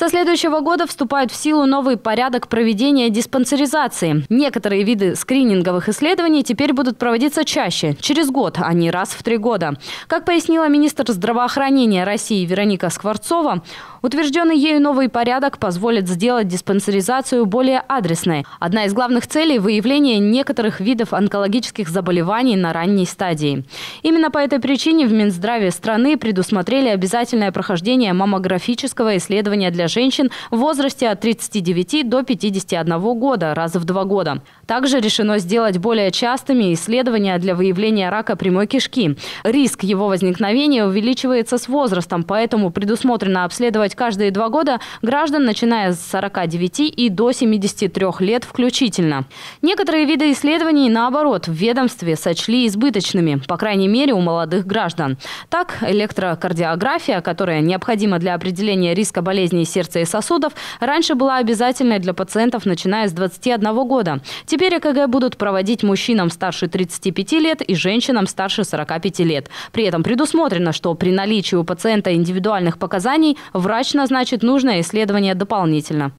Со следующего года вступает в силу новый порядок проведения диспансеризации. Некоторые виды скрининговых исследований теперь будут проводиться чаще, через год, а не раз в три года. Как пояснила министр здравоохранения России Вероника Скворцова, утвержденный ею новый порядок позволит сделать диспансеризацию более адресной. Одна из главных целей – выявление некоторых видов онкологических заболеваний на ранней стадии. Именно по этой причине в Минздраве страны предусмотрели обязательное прохождение маммографического исследования для женщин в возрасте от 39 до 51 года раз в два года. Также решено сделать более частыми исследования для выявления рака прямой кишки. Риск его возникновения увеличивается с возрастом, поэтому предусмотрено обследовать каждые два года граждан, начиная с 49 и до 73 лет включительно. Некоторые виды исследований, наоборот, в ведомстве сочли избыточными, по крайней мере, у молодых граждан. Так, электрокардиография, которая необходима для определения риска болезней сердца и сосудов раньше была обязательной для пациентов, начиная с 21 года. Теперь ЭКГ будут проводить мужчинам старше 35 лет и женщинам старше 45 лет. При этом предусмотрено, что при наличии у пациента индивидуальных показаний врач назначит нужное исследование дополнительно.